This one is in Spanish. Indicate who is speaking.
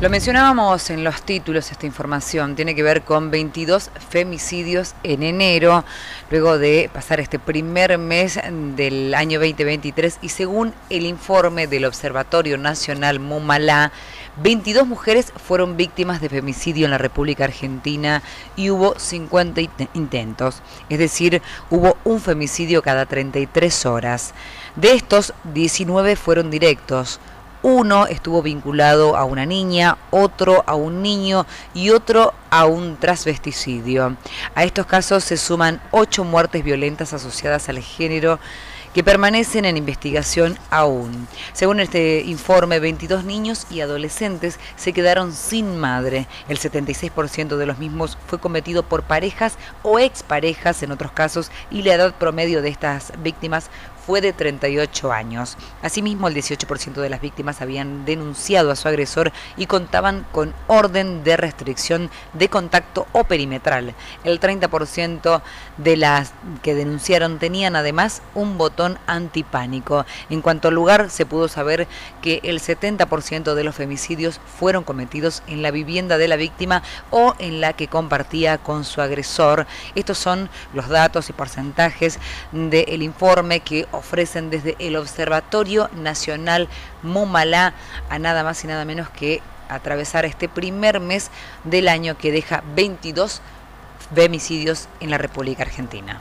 Speaker 1: Lo mencionábamos en los títulos, esta información. Tiene que ver con 22 femicidios en enero, luego de pasar este primer mes del año 2023 y según el informe del Observatorio Nacional Mumalá, 22 mujeres fueron víctimas de femicidio en la República Argentina y hubo 50 intentos, es decir, hubo un femicidio cada 33 horas. De estos, 19 fueron directos, uno estuvo vinculado a una niña, otro a un niño y otro a un transvesticidio. A estos casos se suman ocho muertes violentas asociadas al género que permanecen en investigación aún. Según este informe, 22 niños y adolescentes se quedaron sin madre. El 76% de los mismos fue cometido por parejas o exparejas en otros casos y la edad promedio de estas víctimas fue de 38 años. Asimismo, el 18% de las víctimas habían denunciado a su agresor y contaban con orden de restricción de contacto o perimetral. El 30% de las que denunciaron tenían además un botón antipánico. En cuanto al lugar, se pudo saber que el 70% de los femicidios fueron cometidos en la vivienda de la víctima o en la que compartía con su agresor. Estos son los datos y porcentajes del informe que ofrecen desde el Observatorio Nacional Mumalá a nada más y nada menos que atravesar este primer mes del año que deja 22 femicidios en la República Argentina.